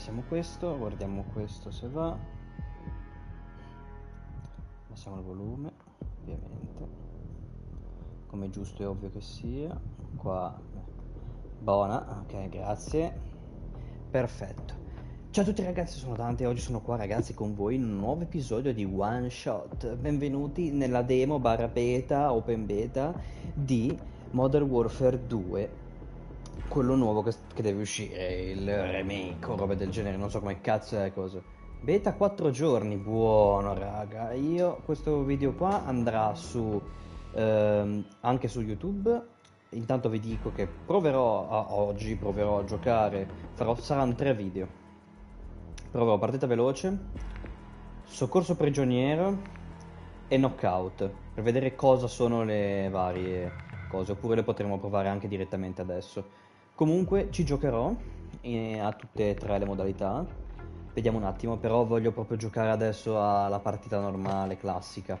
Passiamo questo, guardiamo questo se va. Passiamo il volume, ovviamente. Come giusto e ovvio che sia. Qua. Buona, ok, grazie. Perfetto. Ciao a tutti ragazzi, sono Dante e oggi sono qua ragazzi con voi in un nuovo episodio di One Shot. Benvenuti nella demo barra beta, open beta di Modern Warfare 2 quello nuovo che, che, deve uscire, il remake o roba del genere, non so come cazzo è cosa. Beta 4 giorni, buono raga. Io questo video qua andrà su ehm, anche su YouTube. Intanto vi dico che proverò a, oggi, proverò a giocare, farò, saranno tre video. Proverò partita veloce, soccorso prigioniero e knockout per vedere cosa sono le varie cose, oppure le potremo provare anche direttamente adesso. Comunque ci giocherò eh, a tutte e tre le modalità. Vediamo un attimo, però voglio proprio giocare adesso alla partita normale, classica.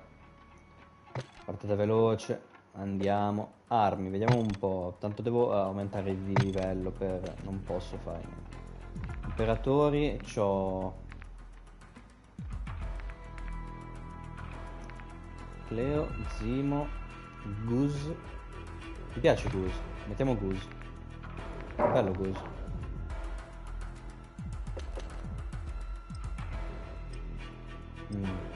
Partita veloce, andiamo. Armi, vediamo un po'. Tanto devo aumentare il livello per... non posso fare niente. Operatori, c'ho... Cleo, Zimo, Goose. Mi piace Goose, mettiamo Goose. Bello questo. Mm.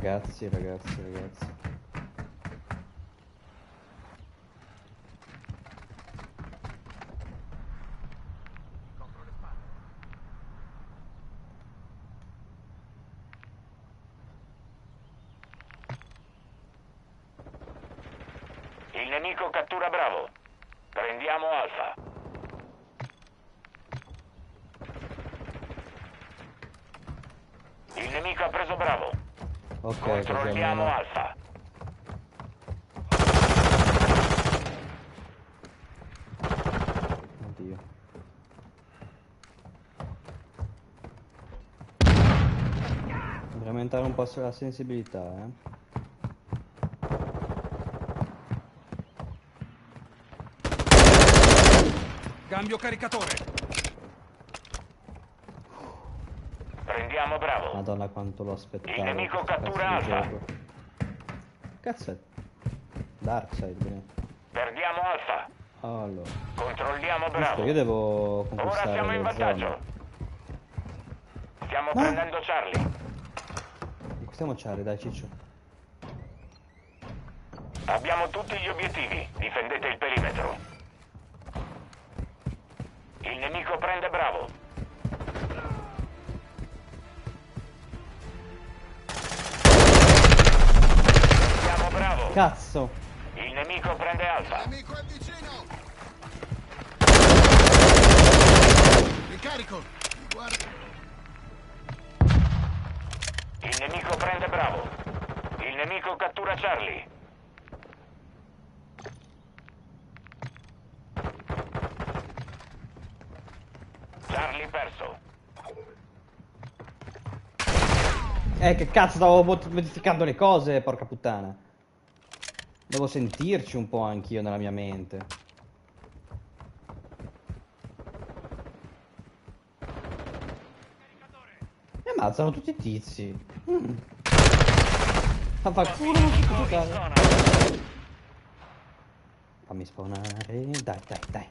Ragazzi, ragazzi. Il nemico cattura Bravo. Prendiamo Alfa. Il nemico ha preso Bravo. Ok, controlliamo Alfa. Oddio. Devo aumentare un po' la sensibilità, eh. Cambio caricatore. Prendiamo Bravo. Madonna quanto l'ho aspettato. Il nemico cattura Alfa. Cazzo è? Darkseid, bene. Perdiamo Alfa. Allora. Controlliamo Bravo. Giusto, io devo Ora conquistare siamo in vantaggio. zone. Stiamo Ah. prendendo Charlie. Conquistiamo Charlie, dai Ciccio. Abbiamo tutti gli obiettivi. Difendete il perimetro. Il nemico prende Bravo. Cazzo! Il nemico prende Alfa. Nemico è vicino. Ricarico. Guarda. Il nemico prende Bravo. Il nemico cattura Charlie. Charlie perso. Eh, che cazzo, stavo mod- modificando le cose, porca puttana. Devo sentirci un po' anch'io nella mia mente. Mi ammazzano tutti i tizi. Mm. Ma fa culo, non si può giocare. Zona. Fammi spawnare. Dai, dai, dai.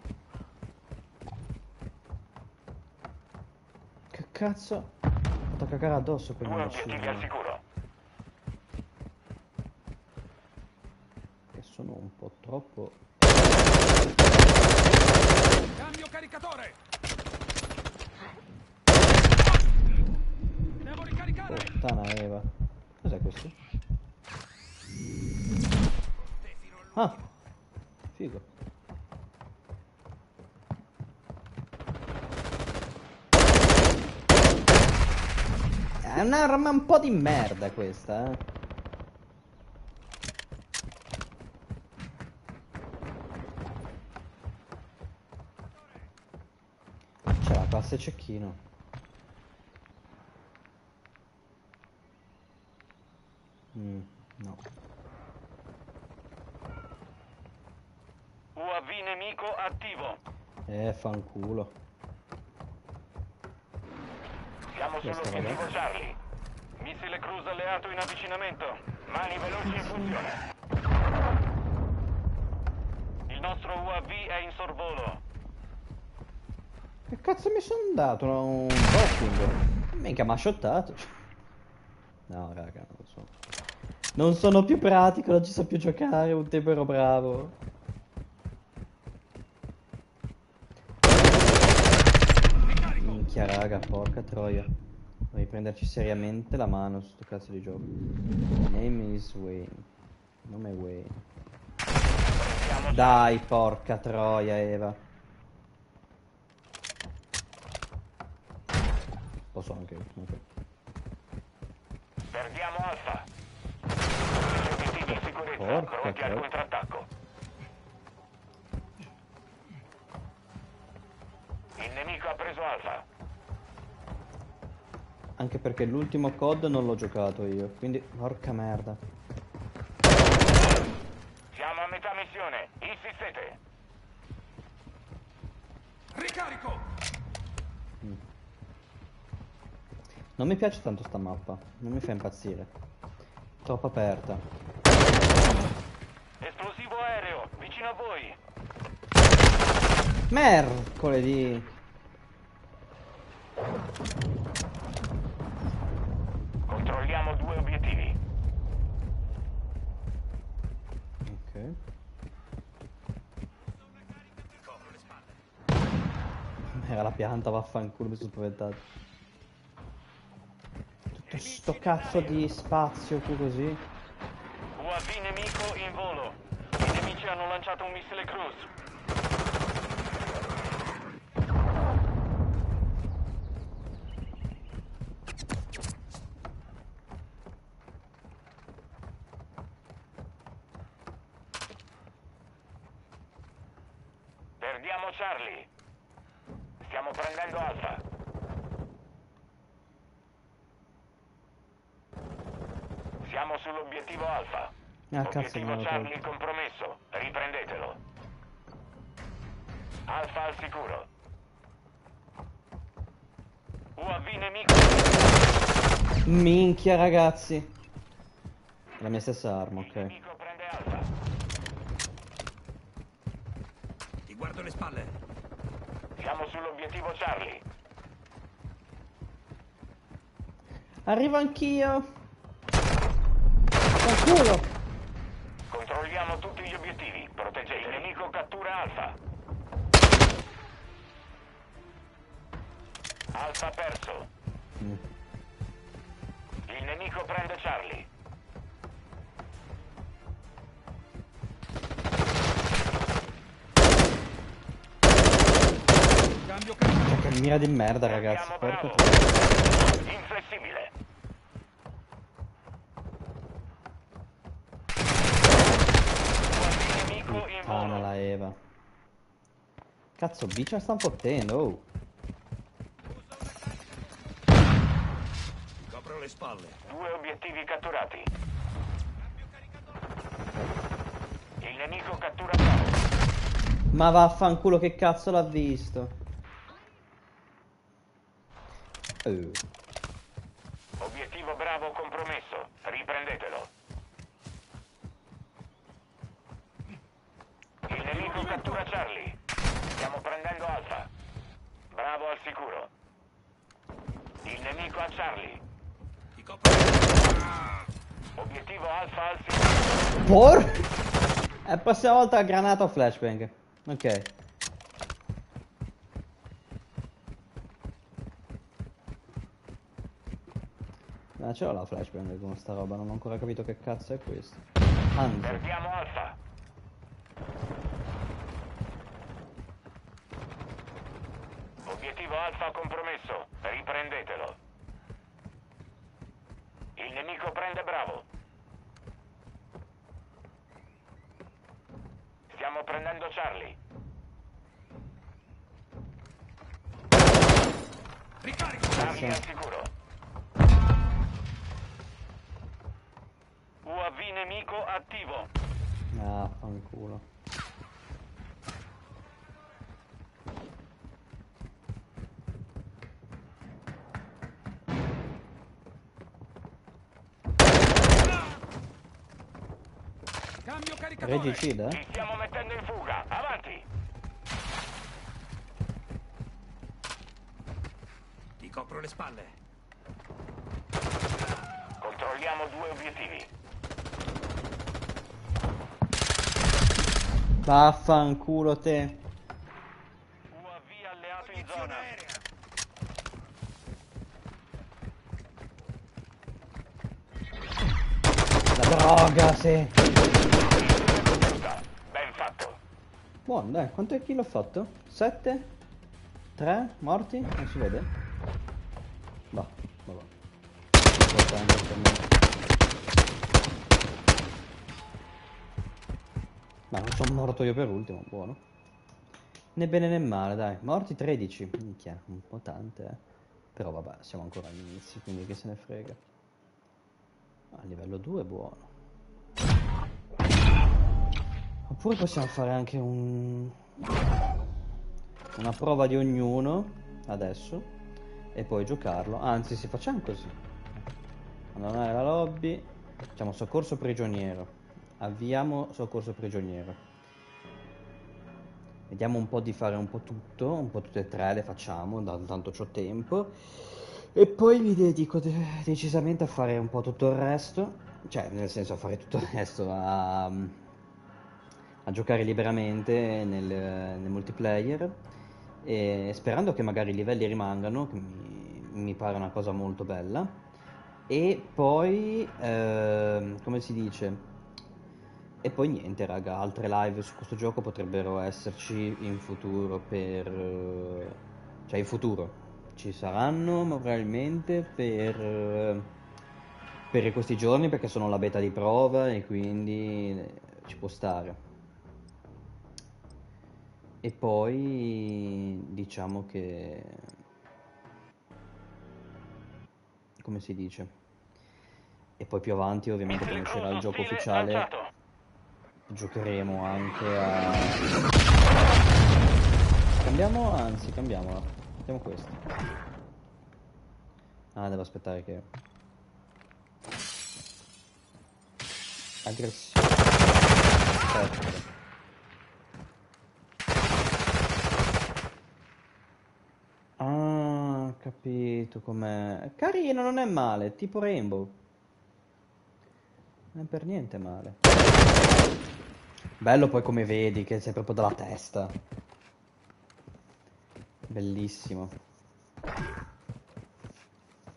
Che cazzo? Ho fatto cagare addosso quel Due obiettivi al macino. sicuro. Che sono un po' troppo. Cambio caricatore. Devo ricaricare. Puttana Eva. Cos'è questo? Ah! Figo. È un'arma un po' di merda questa, eh. Classe cecchino. Mm, no. UAV nemico attivo. Eh, fanculo. Siamo sull'obiettivo. Charlie. Missile cruise alleato in avvicinamento. Mani veloci in funzione. Il nostro UAV è in sorvolo. Cazzo mi sono dato un boxing? Mica mi ha shottato. No, raga, non so. Non sono più pratico, non ci so più giocare, un tempo ero bravo. Minchia raga, porca troia. Devi prenderci seriamente la mano su sto cazzo di gioco. Name is Wayne. Nome è Wayne. Dai, porca troia, Eva. Posso anche, ok. Perdiamo Alfa. Obiettivi in sicurezza, Porca pronti al contrattacco. Il nemico ha preso Alfa. Anche perché l'ultimo COD non l'ho giocato io, quindi porca merda. Siamo a metà missione. Insistete. Ricarico! Non mi piace tanto sta mappa, non mi fa impazzire. Troppo aperta. Esplosivo aereo, vicino a voi. Mercoledì! Controlliamo due obiettivi. Ok. Era la pianta, vaffanculo, mi sono spaventato. Sto cazzo di spazio qui così. UAV nemico in volo. I nemici hanno lanciato un missile cruise. Perdiamo Charlie. Stiamo prendendo Alfa. Siamo sull'obiettivo Alfa. Ah, cazzo, Obiettivo Charlie compromesso. Riprendetelo. Alfa al sicuro. UAV nemico. Minchia ragazzi. La mia stessa arma, Il ok. nemico prende Alfa. Ti guardo le spalle. Siamo sull'obiettivo Charlie. Arrivo anch'io. Fanculo. Controlliamo tutti gli obiettivi. Proteggete. Il nemico cattura Alfa. Alfa perso. Mm. Il nemico prende Charlie. Cambio che mira di merda ragazzi, porca. Inflessibile. UAV nemico in Puttana la Eva. Cazzo, B ce la stanno fottendo, oh. Copro le spalle. Due obiettivi catturati. Il nemico cattura Bravo. Ma vaffanculo che cazzo l'ha visto? Oh. Nemico a Charlie. Ah! Obiettivo Alfa al finale. Por? Eh, passiamo oltre a granata o flashbang. Ok. Ma ah, ce l'ho la flashbang con sta roba, non ho ancora capito che cazzo è questo. Anzi. Perdiamo Alfa. Obiettivo Alfa compromesso. Riprendetelo. Il nemico prende Bravo. Stiamo prendendo Charlie. Ricarico! Charlie al sicuro. UAV nemico attivo. Ah, fanculo. Cambio caricatore! Regicida? Ci stiamo mettendo in fuga. Avanti. Ti copro le spalle. Controlliamo due obiettivi. Vaffanculo te. UAV alleato in zona. La droga, sì. Ben fatto. Buono, dai, quanto kill ho fatto? 7? 3? Morti? Non si vede? Va, per me. Ma non sono morto io per ultimo, buono. Né bene né male, dai. Morti 13. Minchia, un po' tante, eh. Però vabbè, siamo ancora agli inizi, quindi che se ne frega. A livello 2 è buono. Oppure possiamo fare anche un... una prova di ognuno adesso e poi giocarlo. Anzi, si facciamo così. Abbandonare la lobby. Facciamo soccorso prigioniero. Avviamo soccorso prigioniero. Vediamo un po' di fare un po' tutto, un po' tutte e tre le facciamo, da- tanto c'ho tempo. E poi mi dedico de- decisamente a fare un po' tutto il resto. Cioè, nel senso a fare tutto il resto, a, a giocare liberamente nel, nel multiplayer. E sperando che magari i livelli rimangano, che mi, mi pare una cosa molto bella. E poi, ehm, come si dice? E poi niente, raga, altre live su questo gioco potrebbero esserci in futuro per... eh, cioè in futuro ci saranno probabilmente per... eh, per questi giorni perché sono la beta di prova e quindi eh, ci può stare. E poi diciamo che... come si dice? E poi più avanti ovviamente quando uscirà il gioco ufficiale lanciato. giocheremo anche a... Cambiamo, anzi cambiamola. Mettiamo questo. Ah, devo aspettare che... Aggressione. Aspetta. Ah, capito com'è. Carino, non è male, tipo Rainbow. Non è per niente male. Bello poi come vedi che sei proprio dalla testa. Bellissimo.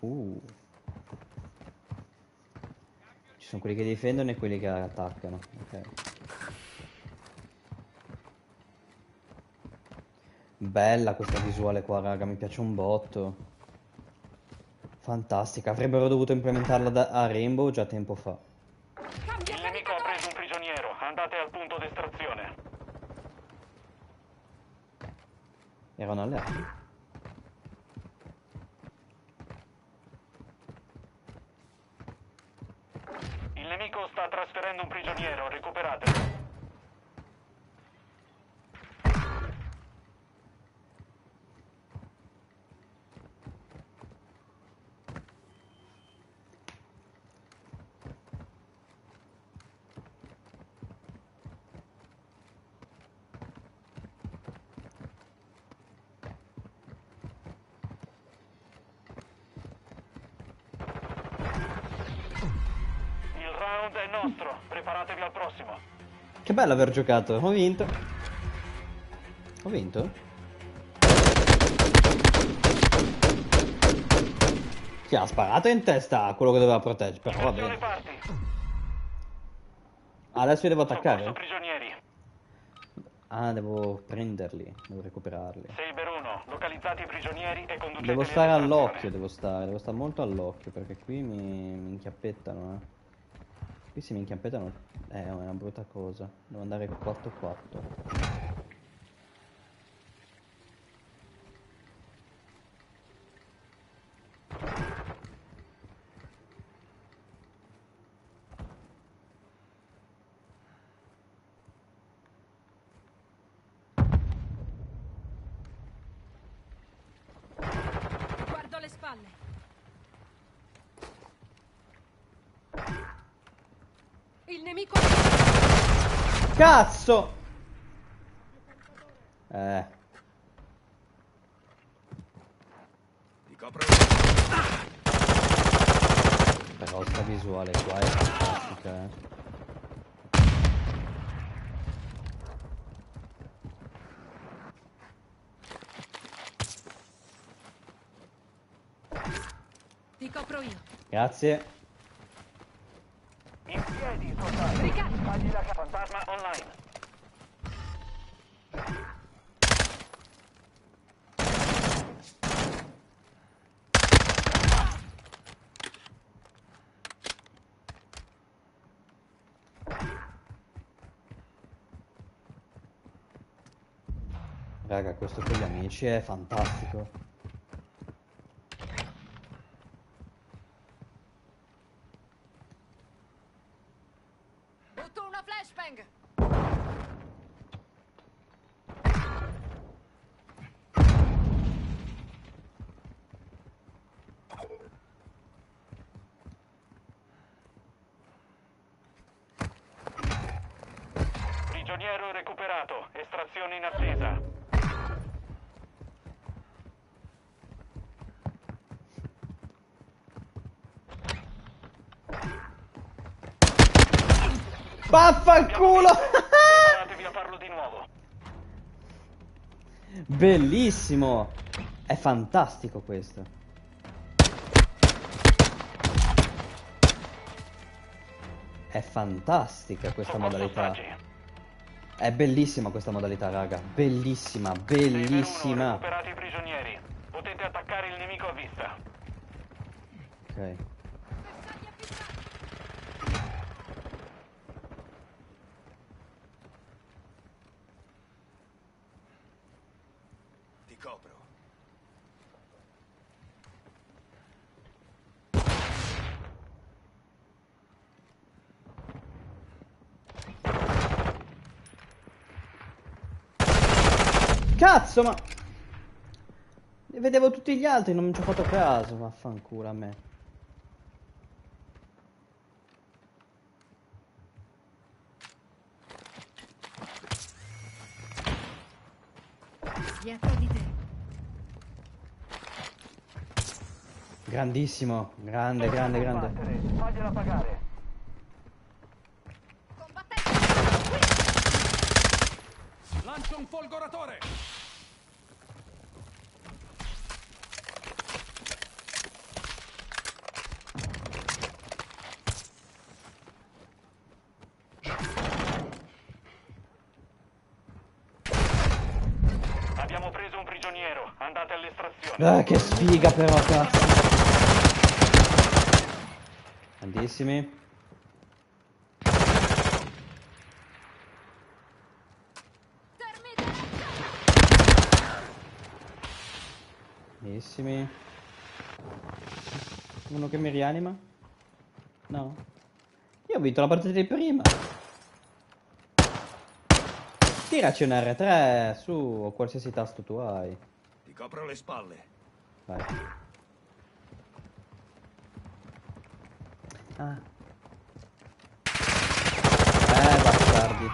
Uh. Ci sono quelli che difendono e quelli che attaccano. Ok. Bella questa visuale qua, raga, mi piace un botto. Fantastica, avrebbero dovuto implementarla a Rainbow già tempo fa. Il nemico ha preso un prigioniero. Andate al punto d'estrazione. Erano alleati? Il nemico sta trasferendo un prigioniero. Recuperatelo. Il round è nostro. Preparatevi al prossimo. Che bello aver giocato, ho vinto. Ho vinto? Chi ha sparato in testa a quello che doveva proteggere, però va bene. parti. Adesso io devo attaccare? Ah, devo prenderli, devo recuperarli. Saber 1, localizzate i prigionieri e conducete Devo stare all'occhio, devo stare, devo stare molto all'occhio perché qui mi, mi inchiappettano, eh. Qui se mi inchiappettano è una brutta cosa. Devo andare 4-4. Guardo le spalle. Il nemico Cazzo! Eh, Ti copro. però sta visuale qua è fantastica, eh. ti copro io. Grazie. In piedi, soldati. Ricarico. Tagli la ca- fantasma online. Raga, questo con gli amici è fantastico. Butto una flashbang. Prigioniero recuperato. Estrazione in attesa. Vaffanculo! Preparatevi a farlo di nuovo. Bellissimo! È fantastico questo. È fantastica questa modalità. È bellissima questa modalità, raga. Bellissima, Saber 1, bellissima. recuperate i prigionieri. Potete attaccare il nemico a vista. Ok. Bersagli affisati. Ti copro. Cazzo, ma... Vedevo tutti gli altri, non ci ho fatto caso. Vaffanculo a me. Dietro di te. Grandissimo. Grande, grande, grande. Fagliela pagare. Lancio un folgoratore. Abbiamo preso un Andate all'estrazione. Eh, che sfiga però, cazzo. Grandissimi. Termine. Benissimi. Uno che mi rianima? No. Io ho vinto la partita di prima. Tiraci un R3 su o qualsiasi tasto tu hai. Copro le spalle. Vai. Ah. Eh, bastardi.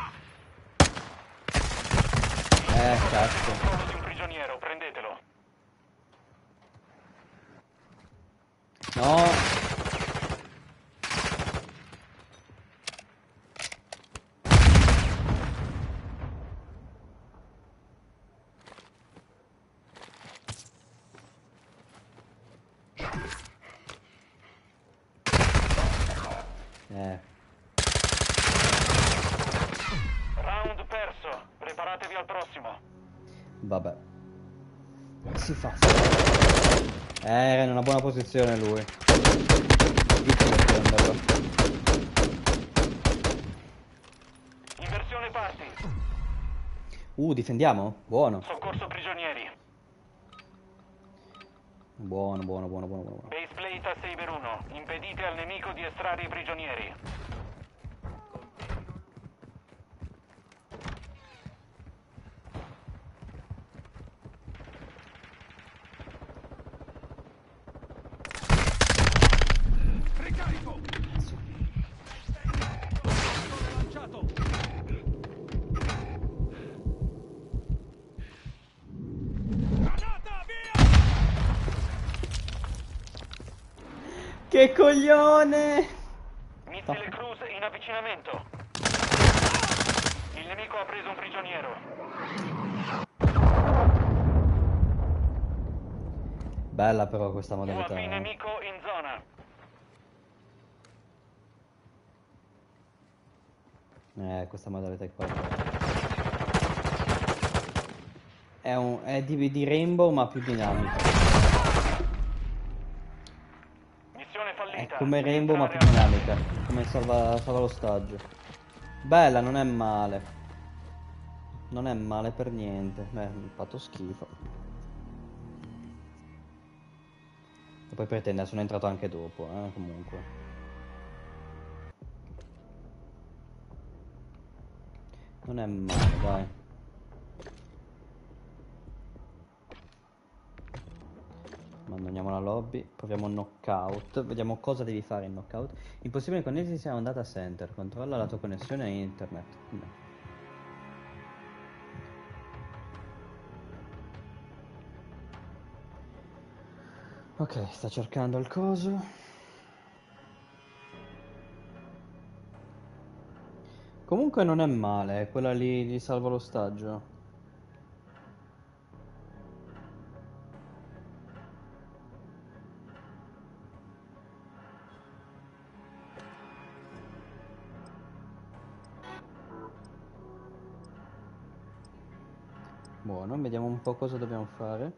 Eh, cazzo. Controllo di un prigioniero, prendetelo. No. Eh, Round perso. Preparate Preparatevi al prossimo. Vabbè. Si fa. Eh, era in una buona posizione lui. Difficile prenderlo. Inversione parti. Uh, difendiamo? Buono. Soccorso prigionieri. Buono, buono, buono, buono, buono. Base plate a Saber 1. Impedite al nemico di estrarre i prigionieri. Ricarico! lanciato! Granata, via! Che coglione! Missile Cruz in avvicinamento. Il nemico ha preso un prigioniero. Bella però questa modalità. UAV eh. nemico in zona. Eh, questa modalità qua. È, un, è di, di Rainbow ma più dinamica. Come Rainbow ma più dinamica. Come salva, salva l'ostaggio. Bella, non è male. Non è male per niente. Beh, mi fatto schifo. E poi pretende, sono entrato anche dopo, eh, comunque. Non è male, dai. Abbandoniamo la lobby, proviamo knockout, vediamo cosa devi fare in knockout. Impossibile connettersi sia un data center, controlla la tua connessione a internet. No. Ok, sta cercando il coso. Comunque non è male, è quella lì di salva l'ostaggio. Buono, vediamo un po' cosa dobbiamo fare.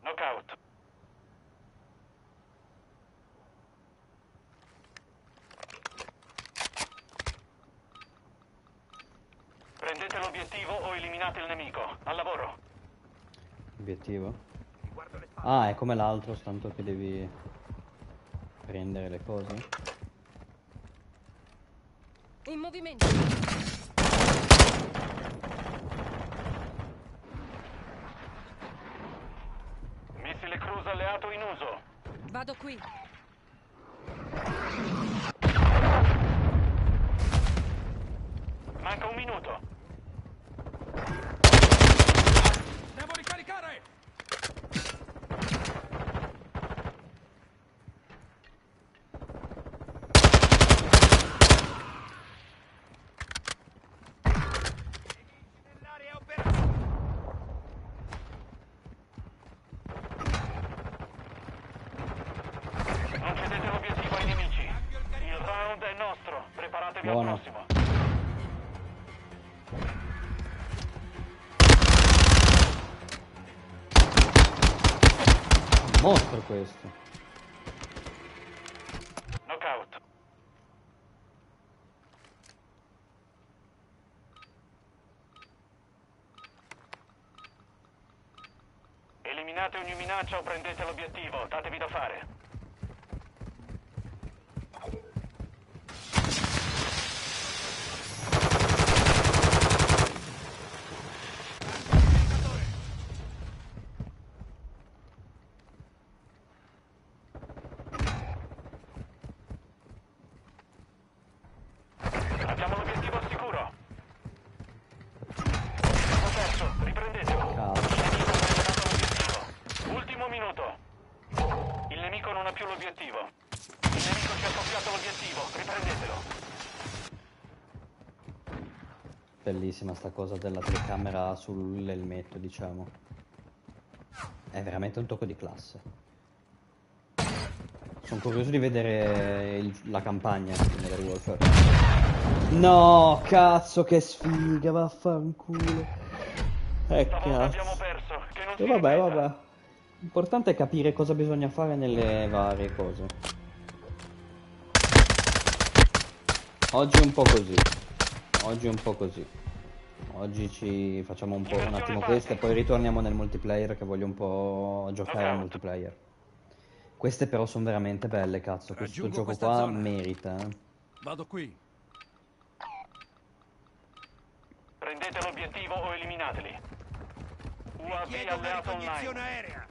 Knockout. Prendete l'obiettivo o eliminate il nemico. Al lavoro. Obiettivo? Ah, è come l'altro, tanto che devi prendere le cose. In movimento. Missile Cruz alleato in uso. Vado qui. Manca un minuto. Devo ricaricare! Nell'area operativa! Non cedete l'obiettivo ai nemici. Il è nostro. Preparatevi Buono. al prossimo. Mostro questo. Knockout. Eliminate ogni minaccia o prendete l'obiettivo. Datevi da fare. Abbiamo l'obiettivo al sicuro. Abbiamo perso. Riprendetelo. Cazzo. Il nemico ha liberato l'obiettivo. Ultimo minuto. Il nemico non ha più l'obiettivo. Il Bellissima sta cosa della telecamera sull'elmetto, diciamo. È veramente un tocco di classe. Sono curioso di vedere il- la campagna di Modern Warfare. No, cazzo, che sfiga, vaffanculo. Eh, cazzo. E vabbè, vabbè. L'importante è capire cosa bisogna fare nelle varie cose. Oggi è un po' così. Oggi è un po' così. Oggi ci facciamo un po' un attimo questo e poi ritorniamo nel multiplayer che voglio un po' giocare al multiplayer. Queste però sono veramente belle, cazzo. Questo gioco qua zona. merita. eh. Vado qui. Prendete l'obiettivo o eliminateli. UAV alleato online. aerea.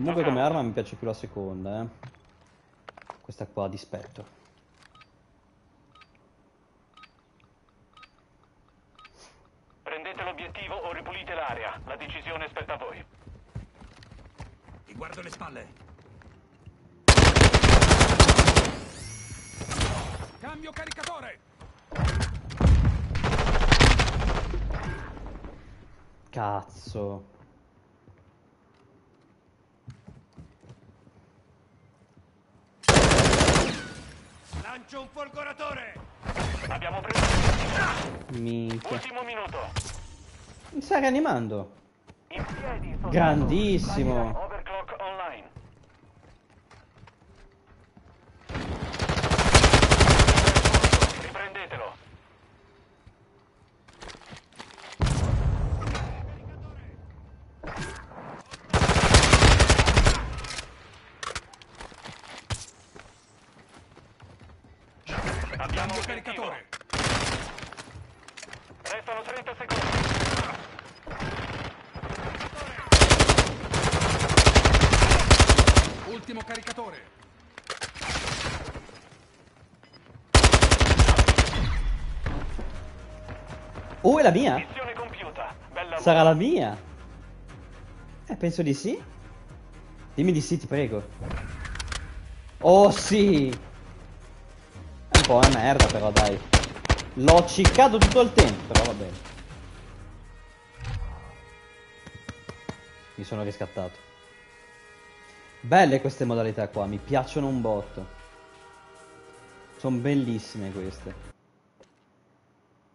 Comunque come arma mi piace più la seconda, eh. Questa qua a dispetto. Prendete l'obiettivo o ripulite l'area. La decisione spetta a voi. Ti guardo le spalle. Cambio caricatore. Cazzo. Lancio un folgoratore. Abbiamo preso. Minchia. Ultimo minuto. Mi stai rianimando. In piedi. Grandissimo. Overclock online. Riprendetelo. Abbiamo Cambio obiettivo. caricatore. Restano 30 secondi. Ultimo caricatore. Oh, è la mia? Sarà la mia? Eh, penso di sì. Dimmi di sì, ti prego. Oh, sì! È un po' una merda, però, dai. L'ho ciccato tutto il tempo, però va bene. Mi sono riscattato. Belle queste modalità qua, mi piacciono un botto. Sono bellissime queste.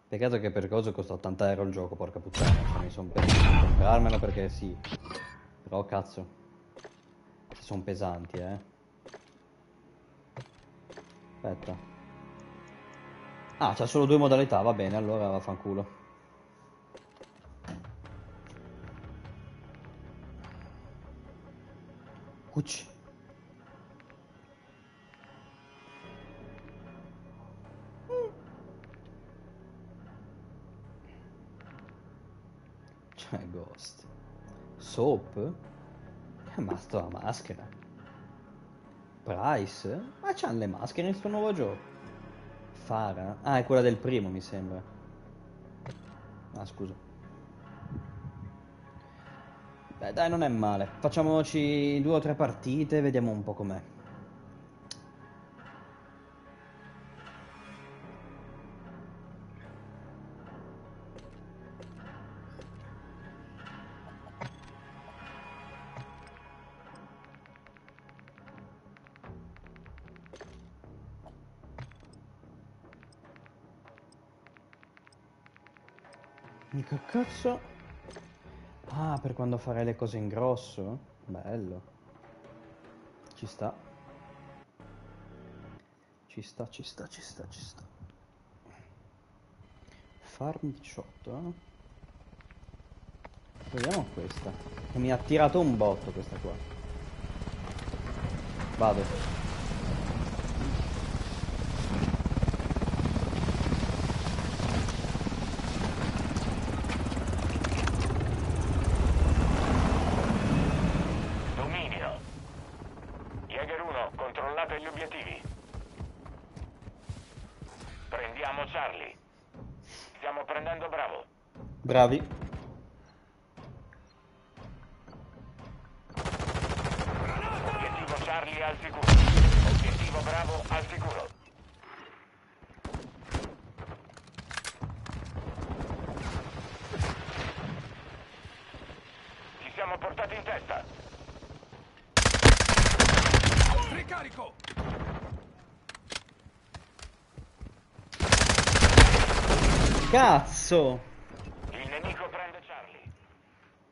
Peccato che per cosa costa 80 euro il gioco, porca puttana. Cioè, mi sono pensato di comprarmelo perché sì. Però cazzo. Sono pesanti, eh. Aspetta. Ah, c'ha solo due modalità, va bene, allora vaffanculo. Cucci. Ghost. Soap? Eh, ma sto la maschera. Price? Ma c'hanno le maschere in sto nuovo gioco. Fara? Ah, è quella del primo, mi sembra. Ah, scusa. Beh, dai, non è male. Facciamoci due o tre partite, vediamo un po' com'è. Cazzo? Ah, per quando farei le cose in grosso? Bello. Ci sta. Ci sta, ci sta, ci sta, ci sta. Farm 18, eh? Proviamo questa. Mi ha tirato un botto questa qua. Vado. Dominio. Jäger 1, controllate gli obiettivi. Prendiamo Charlie. Stiamo prendendo Bravo. Bravi. Obiettivo Charlie al sicuro. Obiettivo Bravo al sicuro. Ci siamo portati in testa. Ricarico! Cazzo! Il nemico prende Charlie.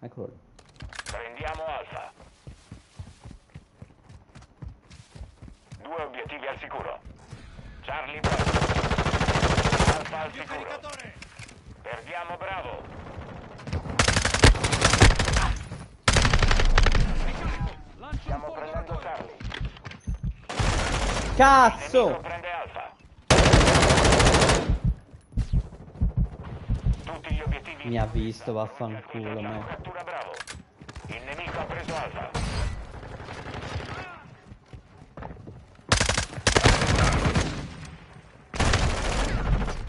Eccolo lì. Prendiamo Alfa. Due obiettivi al sicuro. Charlie Bravo. Alfa al sicuro. Perdiamo Bravo. Stiamo prendendo! Charlie. Cazzo! prende Alfa. Tutti gli obiettivi. Mi ha visto, vaffanculo, me. Cattura Bravo. Il nemico ha preso Alfa.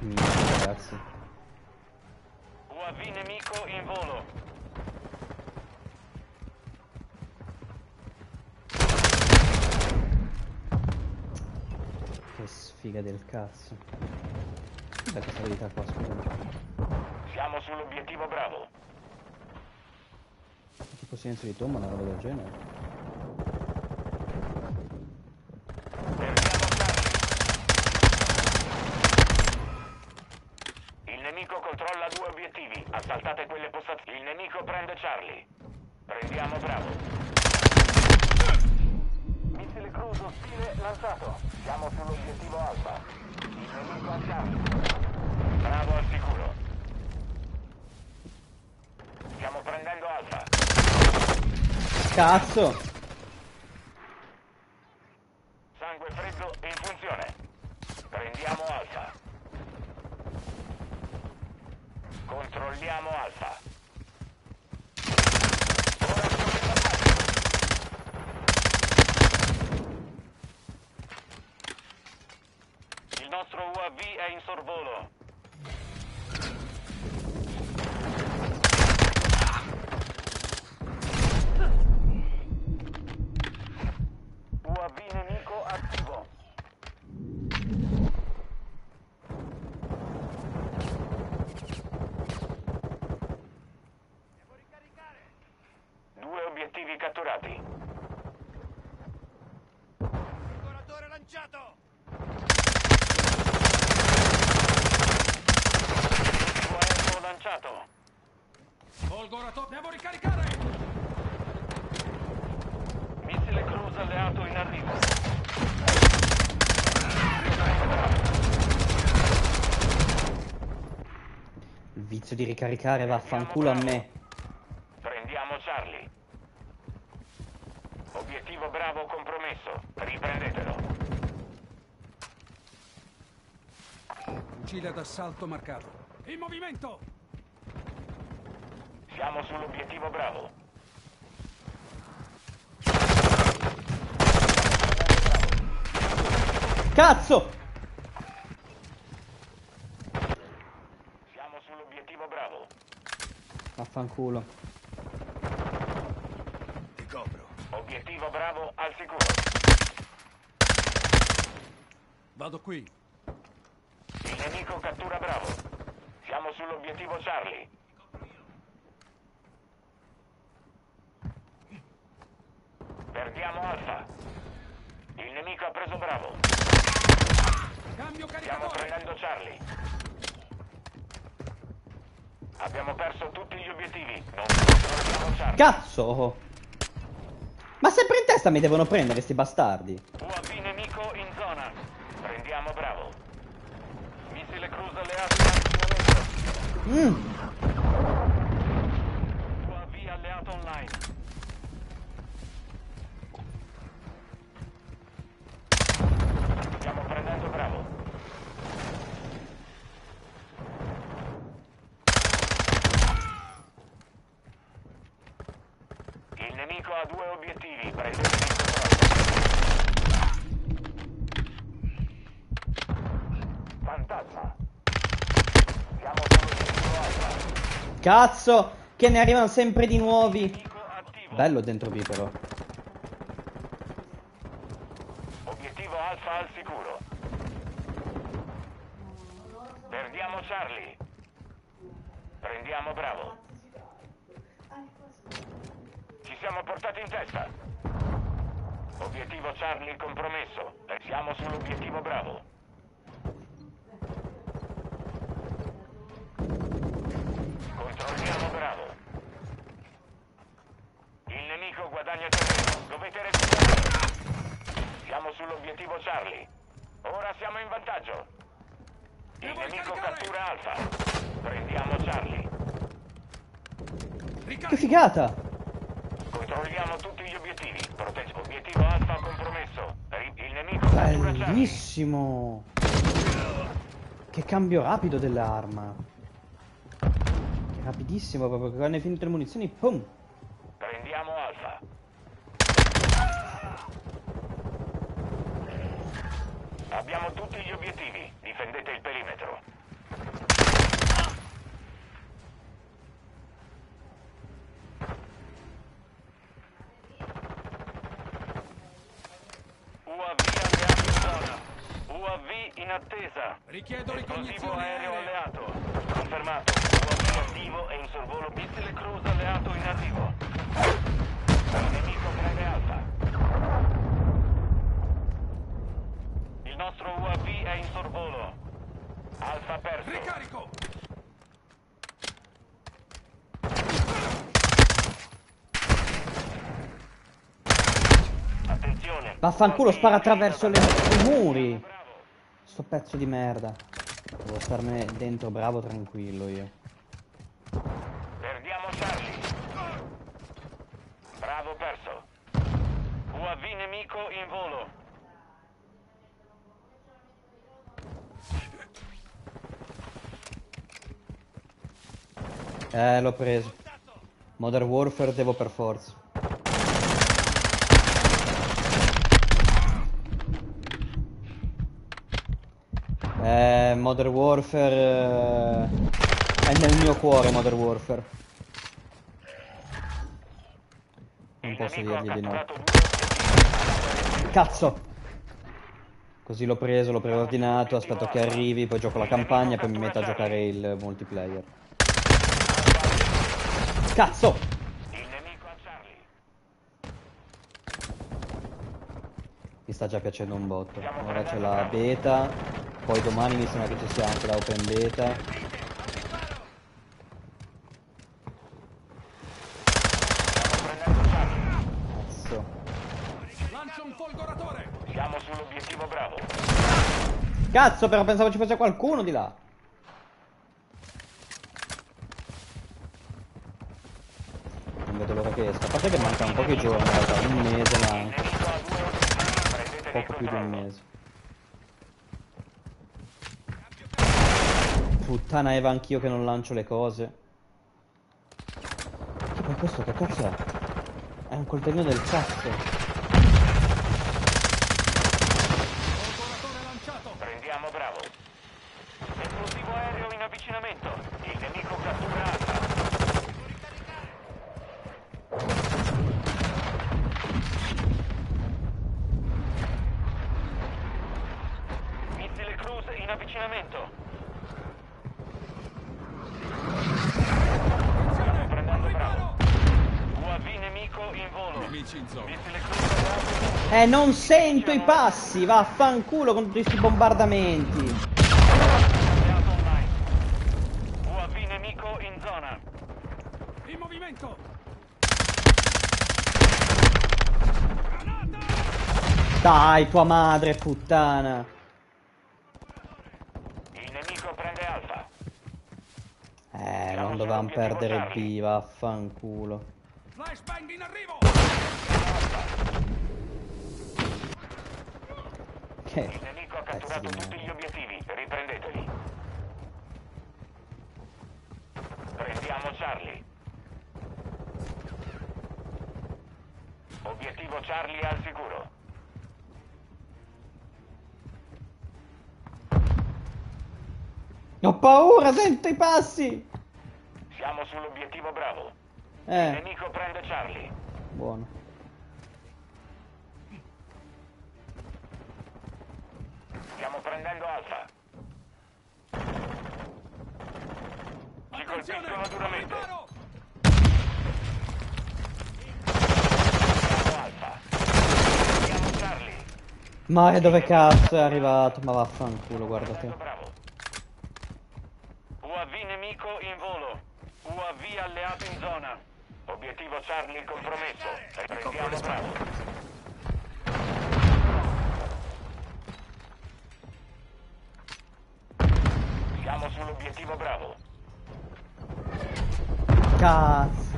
Minchia, ragazzi. UAV nemico in volo. Che sfiga del cazzo. Cos'è questa verità qua, scusami. Siamo sull'obiettivo Bravo. Tipo silenzio di tomba, una roba del genere. Il nemico controlla due obiettivi. Assaltate quelle postazioni. Il nemico prende Charlie. Prendiamo Bravo. Missile crudo stile lanciato. Siamo sull'obiettivo Alfa. Il nemico a Charlie. Bravo al sicuro. Stiamo prendendo Alfa. Cazzo! Sangue freddo in funzione. Prendiamo Alfa. Controlliamo Alfa. Ora siamo in battaglia. Il nostro UAV è in sorvolo. UAV nemico attivo. Due obiettivi catturati. Folgoratore lanciato! Obiettivo aereo lanciato. Folgoratore! Devo ricaricare! Missile cruise alleato in arrivo. Vizio di ricaricare vaffanculo a me. Prendiamo Charlie. Obiettivo bravo compromesso. Riprendetelo. Fucile d'assalto marcato. In movimento! Siamo sull'obiettivo bravo. Cazzo! Siamo sull'obiettivo bravo. Vaffanculo. Ti copro. Obiettivo bravo al sicuro. Vado qui. Il nemico cattura bravo. Siamo sull'obiettivo Charlie. Perdiamo Alfa. Il nemico ha preso bravo. Cambio Stiamo caricatore! prendendo Charlie. Abbiamo perso tutti gli obiettivi. Non possiamo lanciarli. Cazzo! Ma sempre in testa mi devono prendere sti bastardi. UAV nemico in zona. Prendiamo Bravo. Missile cruise alleato in momento. Mmm. Cazzo, che ne arrivano sempre di nuovi. Bello dentro B però. Obiettivo Alfa al sicuro. Perdiamo Charlie. Prendiamo Bravo. Ci siamo portati in testa. Obiettivo Charlie compromesso. E siamo sull'obiettivo Bravo. Controlliamo Bravo. Il nemico guadagna terreno. Dovete recuperare. Siamo sull'obiettivo Charlie. Ora siamo in vantaggio. Il Devo nemico cattura Alfa. Prendiamo Charlie. Che figata! Controlliamo tutti gli obiettivi. Protegge obiettivo Alfa compromesso. Il nemico cattura Charlie. Bellissimo! Che cambio rapido dell'arma. Rapidissimo proprio, che quando hai finito le munizioni, pum! Prendiamo Alfa. Abbiamo tutti gli obiettivi. Difendete il perimetro. UAV alleato in zona. UAV in attesa. Richiedo ricognizione aereo alleato. Confermato. UAV attivo e in sorvolo Missile cruise alleato in arrivo. Il nemico prende Alfa. Il nostro UAV è in sorvolo. Alfa perso. Ricarico! Attenzione. Vaffanculo, spara attraverso le- i muri. Bravo. Sto pezzo di merda. Devo starmene dentro bravo tranquillo io. Perdiamo Charlie. Bravo perso. UAV nemico in volo. Eh, l'ho preso. Modern Warfare devo per forza. Eh, Modern Warfare... eh, è nel mio cuore Modern Warfare. Non posso dirgli di no. Cazzo! Così l'ho preso, l'ho preordinato, aspetto che arrivi, poi gioco la campagna e poi mi metto a giocare il multiplayer. Cazzo! Mi sta già piacendo un botto. Ora c'è la beta, poi domani mi sembra che ci sia anche la open beta. Stiamo prendendo Charlie. Cazzo. Lancio un folgoratore! Siamo sull'obiettivo Bravo. Cazzo, però pensavo ci fosse qualcuno di là. Non vedo l'ora che esca. A parte che mancano pochi giorni, in realtà, un mese manca. Poco più di un mese. Puttana Eva, anch'io che non lancio le cose. Poi questo che cazzo è? È un coltellino del cazzo. Folgoratore lanciato! Prendiamo Bravo. Esplosivo aereo in avvicinamento. Il nemico cattura Alfa. Missile cruise in avvicinamento. Attenzione! prendendo Riparo! UAV nemico in volo. Nemici in zona. Missile cruise alleato. Eh, non sento i passi, vaffanculo con tutti questi bombardamenti. UAV nemico in zona. In movimento! Dai, tua madre, puttana. Il nemico prende Alfa. Non dovevamo perdere. B, vaffanculo. Flashbang in arrivo! Il nemico ha catturato tutti gli obiettivi. Riprendeteli. Prendiamo Charlie. Obiettivo Charlie al sicuro. Ho paura, sento i passi! Siamo sull'obiettivo Bravo. Il Eh, nemico prende Charlie. buono. Stiamo prendendo Alfa. Ci colpiscono duramente. Siamo Alfa. Prendiamo Charlie. Ma che dove cazzo è arrivato? Ma vaffanculo, guarda Prendendo te. Bravo. UAV nemico in volo. UAV alleato in zona. Obiettivo Charlie compromesso. Prendiamo Bravo. Siamo sull'obiettivo Bravo. Cazzo.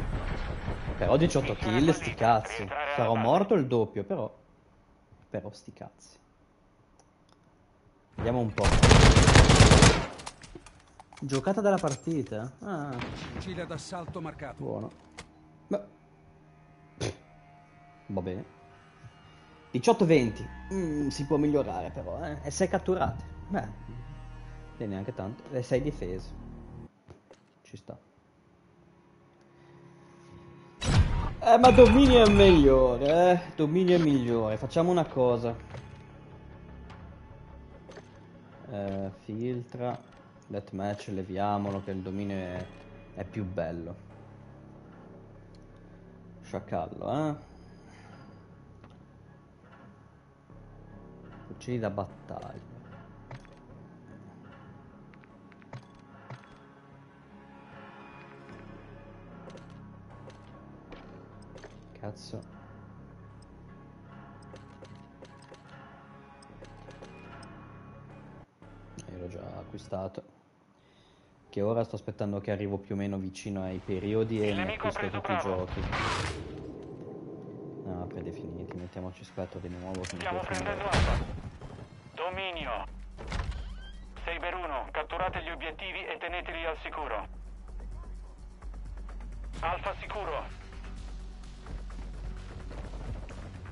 Però 18 kill, sti cazzi. Sarò morto il doppio, però. Però sti cazzi. Vediamo un po'. Giocata della partita? Ah, Fucile d'assalto marcato. buono. Beh. Va bene. 18-20. Mm, si può migliorare però, eh. E 6 catturate. Beh. E neanche tanto. E 6 difese. Ci sta. Eh, ma Dominio è migliore, eh. Dominio è migliore. Facciamo una cosa. Eh, filtra. Deathmatch, leviamolo che il dominio è, è più bello. Sciacallo, eh. Fucili da battaglia. Cazzo. Io l'ho già acquistato. Che ora sto aspettando che arrivo più o meno vicino ai periodi e mi acquisto tutti i giochi. No, predefiniti, mettiamoci spettro di nuovo. Stiamo prendendo. Alfa. Dominio. 6 per 1. Catturate gli obiettivi e teneteli al sicuro. Alfa sicuro.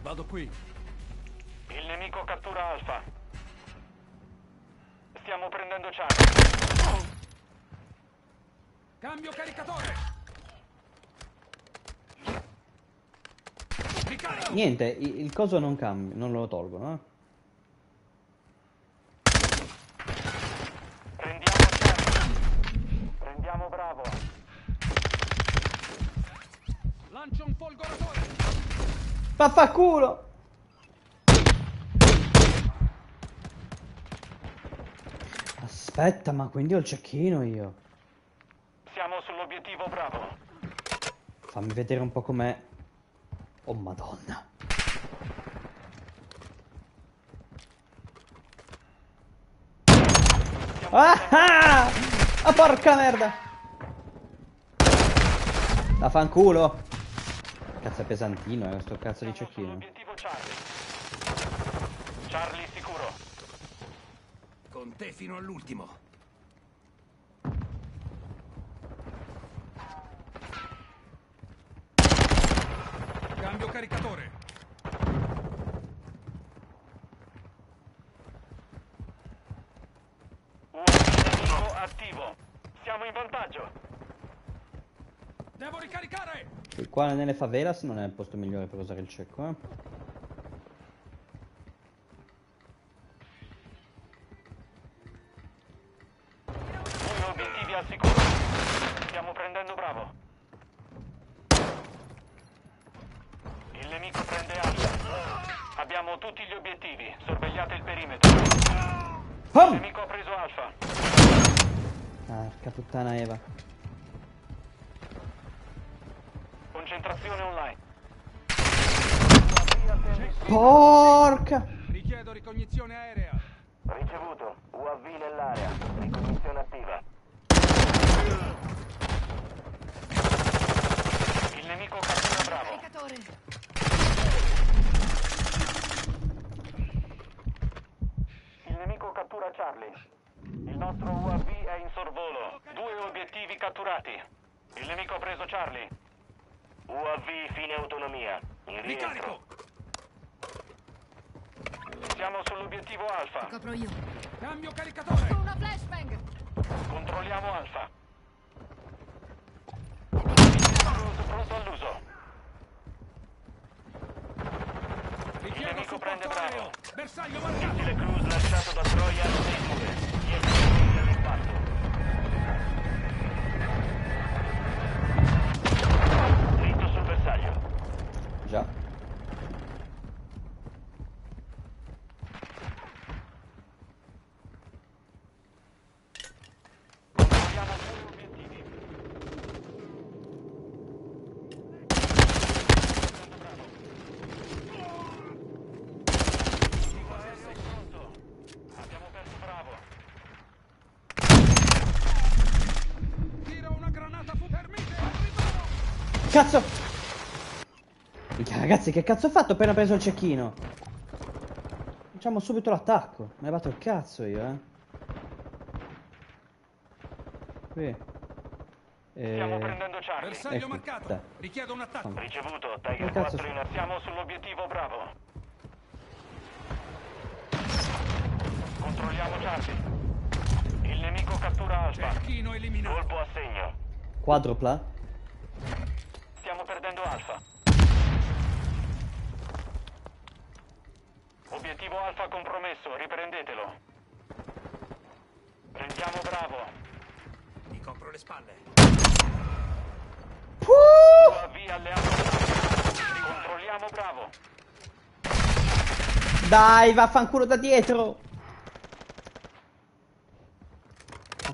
Vado qui. Il nemico cattura Alfa. Stiamo prendendo Charlie. Cambio caricatore! Ricarico! Niente, il coso non cambia, non lo tolgono, eh. Prendiamo Charlie. Prendiamo Bravo. Lancio un folgoratore! Vaffanculo! Aspetta, ma quindi ho il cecchino io. Siamo sull'obiettivo Bravo. Fammi vedere un po' com'è. Oh madonna. Ah! ah! Ah, porca merda! La fanculo! Cazzo è pesantino, eh, sto cazzo di cecchino. Charlie. Charlie sicuro. Con te fino all'ultimo. Cambio caricatore. UAV nemico attivo. Siamo in vantaggio. Devo ricaricare! E qua nelle favelas non è il posto migliore per usare il cecco, eh. Cazzo! Ragazzi, che cazzo ho fatto appena preso il cecchino? Facciamo subito l'attacco. Mi hai batto il cazzo io, eh. Qui. Stiamo Eh, prendendo Charlie. Bersaglio Ecco, marcato! dai. Richiedo un attacco! Ricevuto, Tiger Che cazzo 4 in siamo sull'obiettivo Bravo. Controlliamo Charlie. Il nemico cattura Alfa. Eliminato! Colpo a segno. quadrupla. Stiamo perdendo Alfa. Obiettivo Alfa compromesso, riprendetelo. Prendiamo Bravo. Copro le spalle! UAV alleato. Controlliamo Bravo. Dai, vaffanculo da dietro!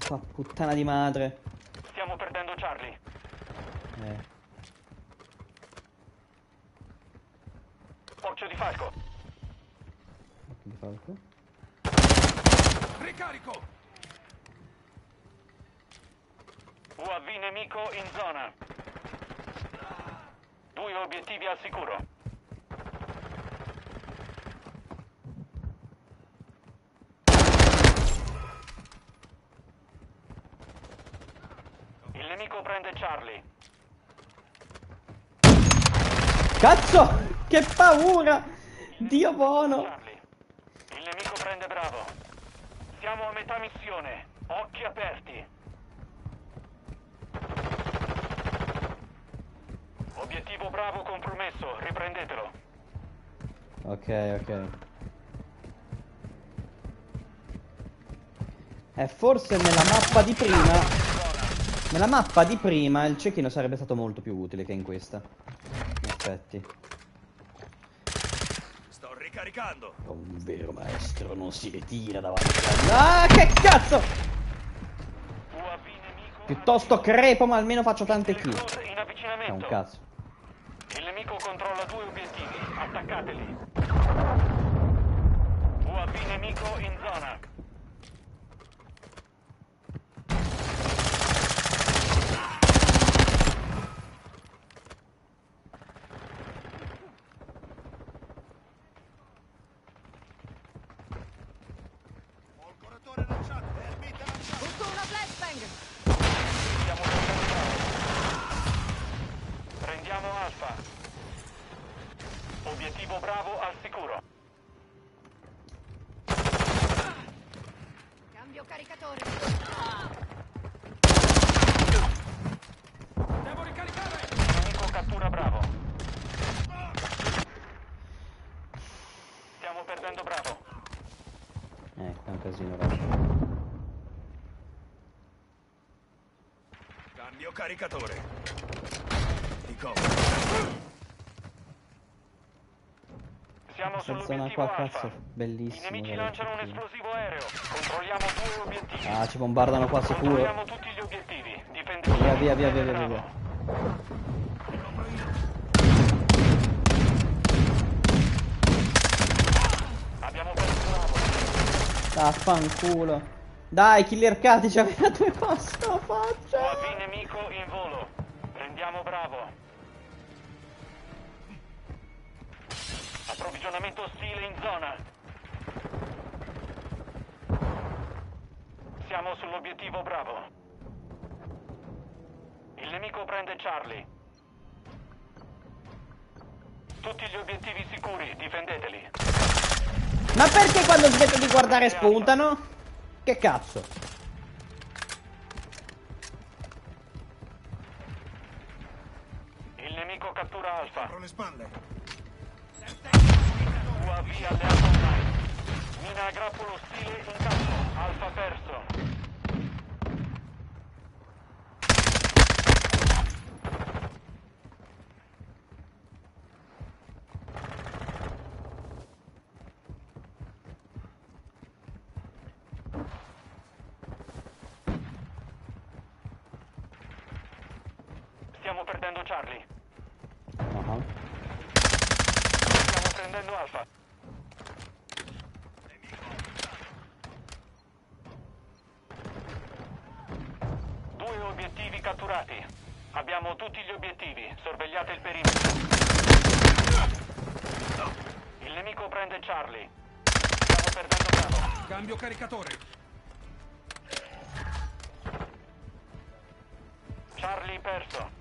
Qua, puttana di madre. Stiamo perdendo Charlie. Eh. Occhio di falco. Che falco? Ricarico! UAV nemico in zona. Due obiettivi al sicuro. Il nemico prende Charlie. Cazzo! Che paura! Dio buono! Charlie. Il nemico prende Bravo. Siamo a metà missione. Occhi aperti. Obiettivo Bravo compromesso. Riprendetelo. Ok, ok. Eh, forse nella mappa di prima... Nella mappa di prima il cecchino sarebbe stato molto più utile che in questa. In effetti. Sto ricaricando! Un vero maestro non si ritira davanti a... Ah, che cazzo! Piuttosto crepo, ma almeno faccio tante kill. È un cazzo. Il nemico controlla due obiettivi. Attaccateli. UAV nemico in zona. Folgoratore lanciato! Ermita lanciato! Butto una flashbang. Stiamo prendendo Bravo. Prendiamo Alfa. Obiettivo Bravo al sicuro. Cambio caricatore. Devo ricaricare! Il nemico cattura Bravo. Stiamo perdendo Bravo. Eh, è un casino, raga. Cambio caricatore! Ti copro! Siamo sull'obiettivo qua, Alfa. cazzo, bellissimo. I nemici lanciano un esplosivo aereo. Controlliamo due obiettivi. Ah, ci bombardano qua sicuro. Controlliamo tutti gli obiettivi. Difendiamo. Via, via, via, via, via, via. Vaffanculo. Dai, killer cat, ci aveva due passi la faccia. Quasi nemico in volo. Prendiamo bravo. Approvvigionamento ostile in zona. Siamo sull'obiettivo bravo. Il nemico prende Charlie. Tutti gli obiettivi sicuri, difendeteli. Ma perché quando smetto di guardare spuntano? Che cazzo? Il nemico cattura Alfa. Apro le spalle. UAV alleato online. Mina a grappolo ostile in campo. Alfa perso. Charlie. Ah. Stiamo prendendo Alfa. Due obiettivi catturati. Abbiamo tutti gli obiettivi. Sorvegliate il perimetro. Il nemico prende Charlie. Stiamo perdendo Bravo. Cambio caricatore. Charlie perso.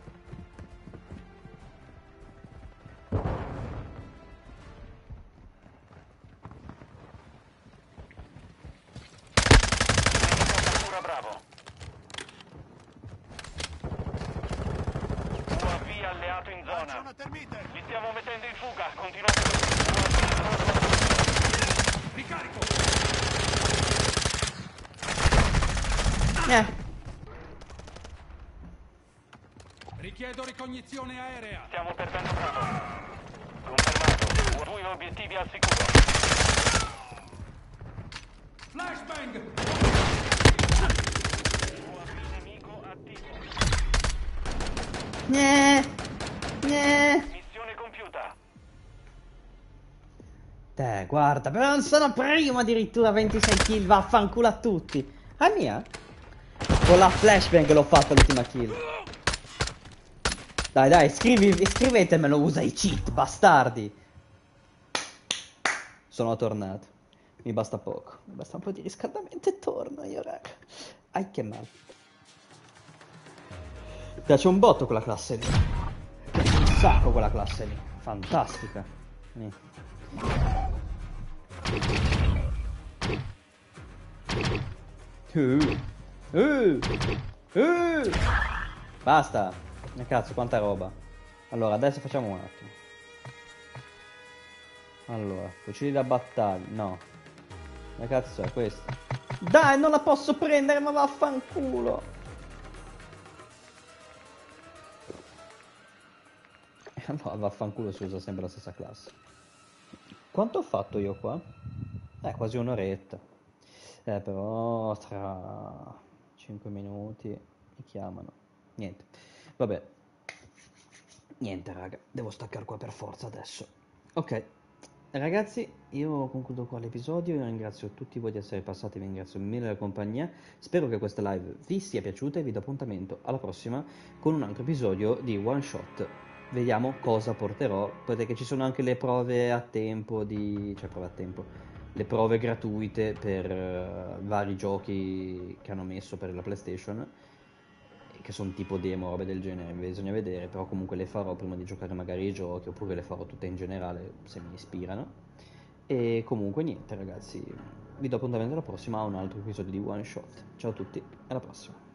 Ricognizione aerea. Stiamo perdendo Bravo. Confermato. Due obiettivi al sicuro. Flashbang. Nemico attivo. Missione compiuta. Te, guarda, però non sono primo addirittura 26 kill, vaffanculo a tutti. Ah mia? Con la flashbang l'ho fatta l'ultima kill. Dai, dai, scrivi, scrivetemelo, usa i cheat, bastardi. Sono tornato. Mi basta poco. Mi basta un po' di riscaldamento e torno io, raga. Ai che male. Mi piace un botto quella classe lì. Mi piace un sacco quella classe lì. Fantastica. Niente. Uh, uh, uh. Basta. Ma cazzo, quanta roba. Allora, adesso facciamo un attimo. Allora, fucili da battaglia. No. Ma cazzo è questo? Dai, non la posso prendere, ma vaffanculo. Allora, vaffanculo si usa sempre la stessa classe. Quanto ho fatto io qua? Eh, quasi un'oretta. Eh, però tra 5 minuti mi chiamano. Niente. Vabbè. Niente, raga. Devo staccare qua per forza adesso. Ok. Ragazzi, io concludo qua l'episodio. Io ringrazio tutti voi di essere passati. Vi ringrazio mille della compagnia. Spero che questa live vi sia piaciuta e vi do appuntamento alla prossima con un altro episodio di One Shot. Vediamo cosa porterò. Perché ci sono anche le prove a tempo di. cioè prove a tempo. Le prove gratuite per eh, vari giochi che hanno messo per la PlayStation. Che sono tipo demo, robe del genere. Bisogna vedere. Però comunque le farò prima di giocare magari ai giochi. Oppure le farò tutte in generale se mi ispirano. E comunque niente ragazzi. Vi do appuntamento alla prossima a un altro episodio di One Shot. Ciao a tutti, alla prossima.